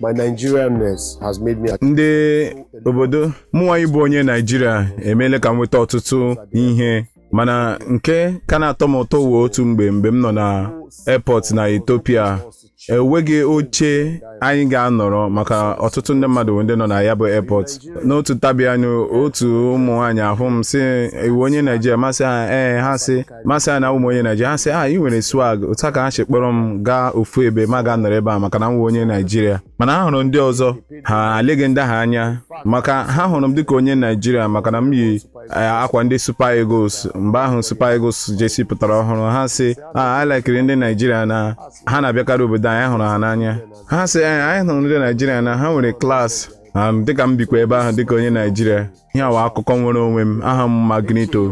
My Nigerianness has made ndị obodo mụnwa ịbụ onye naijiria emeela ka m nweta ọtụtụ ihe. Mana nke ka na-atọ m ụtọ wee otu mgbe mgbe m nọ na airport na ethiopia enweghị oche anyị ga-anọrọ maka ọtụtụ ndị mmadụ ndị nọ na ya bụ airport. N'otu tabi anya otu ụmụ nwaanyị ahụ m sị iwu onye naijiria masị ha ee ha sị masị ha na ụmụ onye naijiria ha sị a ị nwere swag otu a ka ha si kpọrọ m gaa ofu ebe ma ga nọrọ ebe a maka na m wụ onye naijiria mana ha hụrụ ndị ọzọ ha aleghị ndị ha anya maka ha hụrụ m dịka onye naijiria maka na m yi akwa ndị super eagles. Mgbe ahụ super eagles jesi pụtara ọhụrụ. Ha sị a alakiri ndị naijiria na ha na-abịakarị obodo anyị hụrụ ha n'anya. Ha sị "Ee, anyị hụrụ ndị naijiria na ha nwere klaasị um, dịka m bikwa ebe ahụ dịka onye naijiria ihe awa akụkọ nwere onwe m aha m magnito